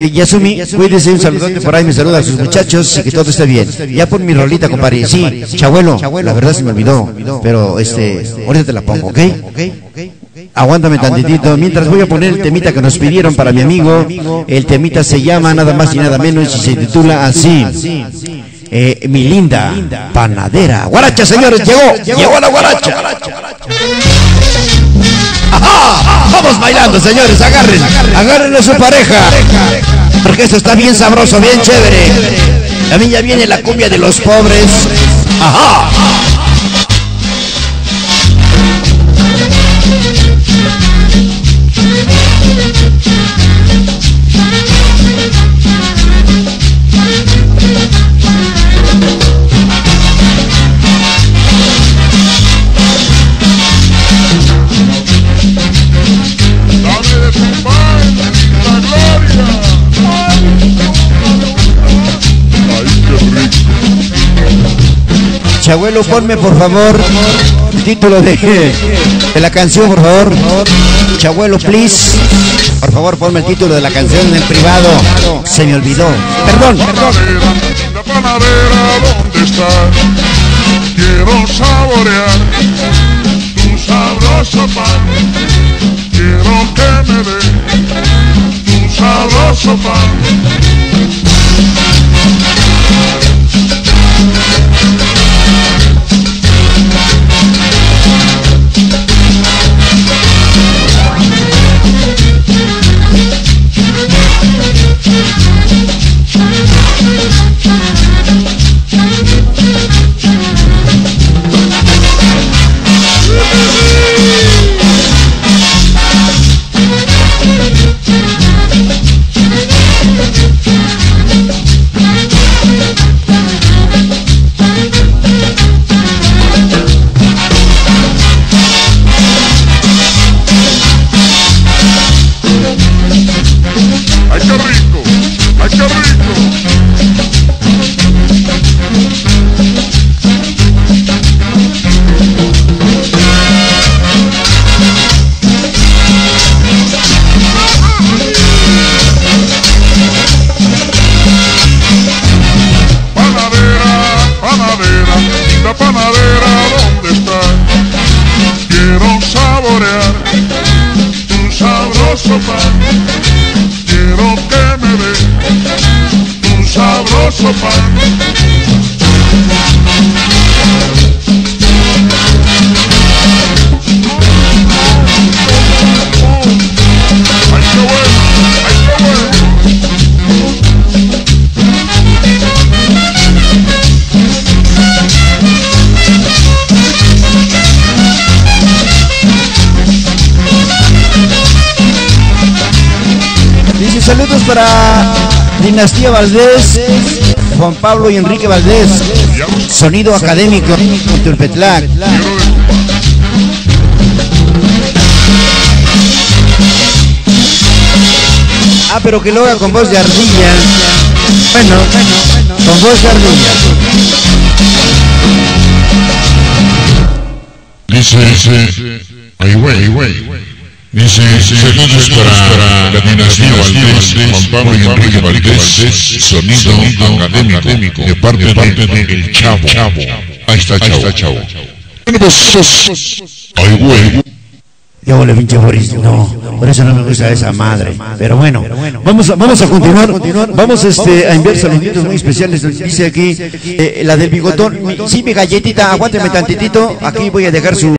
Yasumi, cuídese un saludote por ahí, me saluda a sus muchachos y que todo esté bien. Ya pon mi rolita, compadre. Sí, chabuelo, la verdad se me olvidó, pero este, ahorita te la pongo, ¿ok? Aguántame tantitito, mientras voy a poner el temita que nos pidieron para mi amigo. El temita se llama nada más y nada menos y se titula así. Eh, mi linda. Panadera. Guaracha, señores, llegó, llegó la guaracha. Bailando, señores, agarren, agarren a su pareja. Porque esto está bien sabroso, bien chévere. También ya viene la cumbia de los pobres. ¡Ajá! Chabuelo, ponme por favor el título de, de la canción, por favor. Chabuelo, please. Por favor, ponme el título de la canción en privado. Se me olvidó. Perdón, la panadera, ¿dónde estás? Quiero saborear tu sabroso pan. Quiero que me dé tu sabroso pan. Dice saludos para Dinastía Valdés, Juan Pablo y Enrique Valdés. Sonido académico, Turpetlac. Quiero de tu pan. Ah, pero que lo haga con voz de ardilla. Bueno, con voz de ardilla. Dice, dice, ay güey, güey. Dice, saludos para la dinastía Valdés, Juan Pablo y Enrique Valdés, sonido académico, de parte de El Chavo. Ahí está Chavo. Chavo. Bueno, pues, ay güey. Yo le pinche Boris, no, por eso no me gusta esa madre. Pero bueno, vamos a, vamos a continuar, vamos este, a enviar saluditos muy especiales. Dice aquí, eh, la del bigotón, sí, mi galletita, aguánteme tantitito, aquí voy a dejar su